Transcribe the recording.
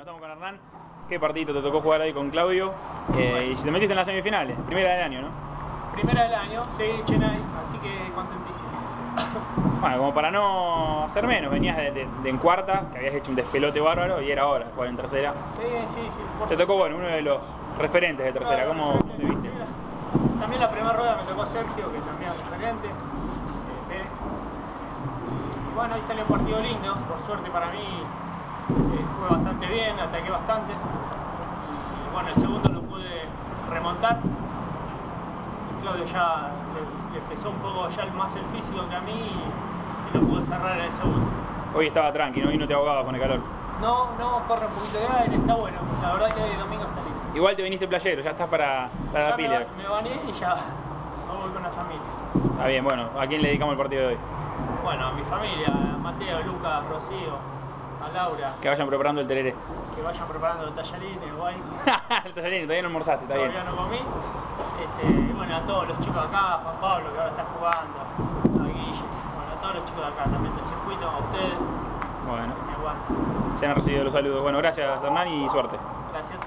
Estamos con Hernán. ¿Qué partido te tocó jugar ahí con Claudio? Eh, y te metiste en las semifinales, primera del año, ¿no? Primera del año, sí, Chennai, así que contentísimo. Bueno, como para no hacer menos, venías de, de- de en cuarta, que habías hecho un despelote bárbaro, y era ahora jugar en tercera. Sí, sí, sí. por Te tocó, bueno, uno de los referentes de tercera. Claro, ¿Cómo te viste? También la primera rueda me tocó Sergio, que también es referente, eh, Pérez. Y bueno, ahí salió un partido lindo, por suerte para mí bastante bien, ataqué bastante. Y bueno, el segundo lo pude remontar. Y Claudio ya le, le pesó un poco ya más el físico que a mí y, y lo pude cerrar en el segundo. Hoy estaba tranqui, ¿no? Y no te ahogabas con el calor. No, no, corre un poquito de aire, está bueno. La verdad que hoy domingo está lindo. Igual te viniste playero, ya estás para, para la pila. me, me bañé y ya me voy con la familia. Está bien, bueno, ¿a quién le dedicamos el partido de hoy? Bueno, a mi familia, a Mateo, Lucas, Rocío, a Laura, Que vayan preparando el tereré. que vayan preparando los tallarines, guay. el tallarino, todavía no almorzaste, está bien. Todavía no comí. Este, y bueno, a todos los chicos de acá, Juan Pablo, que ahora está jugando, a Guille, bueno, a todos los chicos de acá también del circuito, a ustedes, Bueno, se han recibido los saludos. Bueno, gracias Hernán y suerte. Gracias.